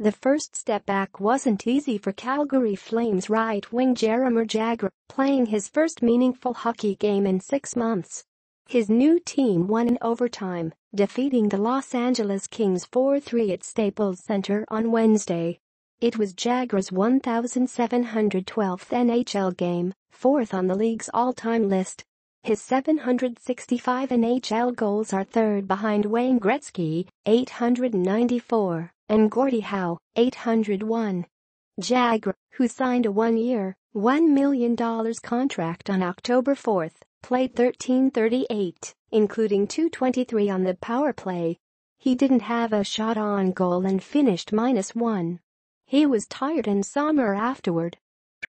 The first step back wasn't easy for Calgary Flames right wing Jaromir Jagr, playing his first meaningful hockey game in six months. His new team won in overtime, defeating the Los Angeles Kings 4-3 at Staples Center on Wednesday. It was Jagr's 1,712th NHL game, fourth on the league's all-time list. His 765 NHL goals are third behind Wayne Gretzky, 894 and Gordie Howe, 801. Jagr, who signed a one-year, $1 million contract on October 4, played 1338, including 223 on the power play. He didn't have a shot on goal and finished minus one. He was tired and somber afterward.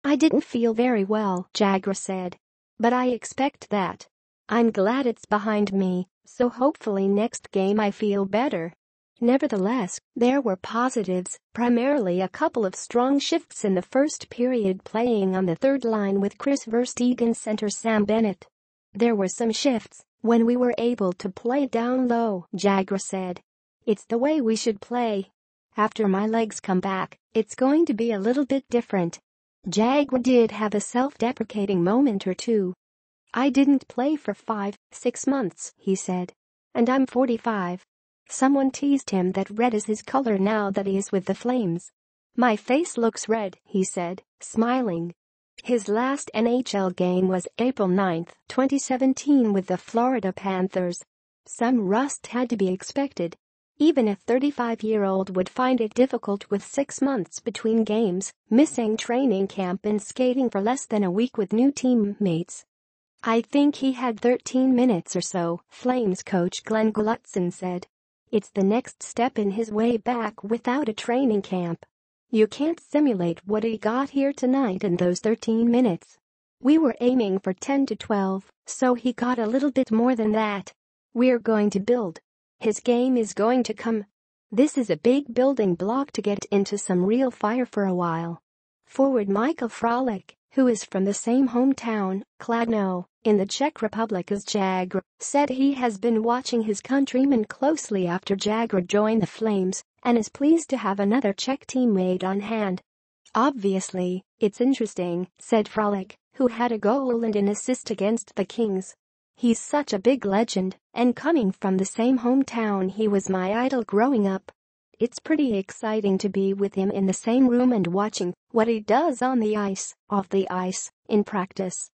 I didn't feel very well, Jagr said. But I expect that. I'm glad it's behind me, so hopefully next game I feel better. Nevertheless, there were positives, primarily a couple of strong shifts in the first period playing on the third line with Kris Versteeg and center Sam Bennett. There were some shifts when we were able to play down low, Jagr said. It's the way we should play. After my legs come back, it's going to be a little bit different. Jagr did have a self-deprecating moment or two. I didn't play for five, six months, he said. And I'm 45. Someone teased him that red is his color now that he is with the Flames. My face looks red, he said, smiling. His last NHL game was April 9, 2017 with the Florida Panthers. Some rust had to be expected. Even a 35-year-old would find it difficult with six months between games, missing training camp and skating for less than a week with new teammates. I think he had 13 minutes or so, Flames coach Glenn Gulutzan said. It's the next step in his way back without a training camp. You can't simulate what he got here tonight in those 13 minutes. We were aiming for 10 to 12, so he got a little bit more than that. We're going to build. His game is going to come. This is a big building block to get into some real fire for a while. Forward Michael Frolik, who is from the same hometown, Kladno, in the Czech Republic as Jagr, said he has been watching his countrymen closely after Jagr joined the Flames and is pleased to have another Czech teammate on hand. Obviously, it's interesting, said Frolik, who had a goal and an assist against the Kings. He's such a big legend, and coming from the same hometown he was my idol growing up. It's pretty exciting to be with him in the same room and watching what he does on the ice, off the ice, in practice.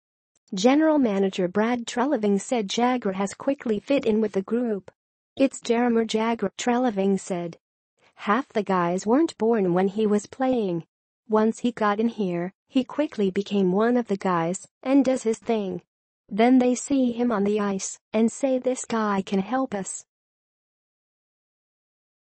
General Manager Brad Treliving said Jagr has quickly fit in with the group. It's Jaromir Jagr, Treliving said. Half the guys weren't born when he was playing. Once he got in here, he quickly became one of the guys and does his thing. Then they see him on the ice and say this guy can help us.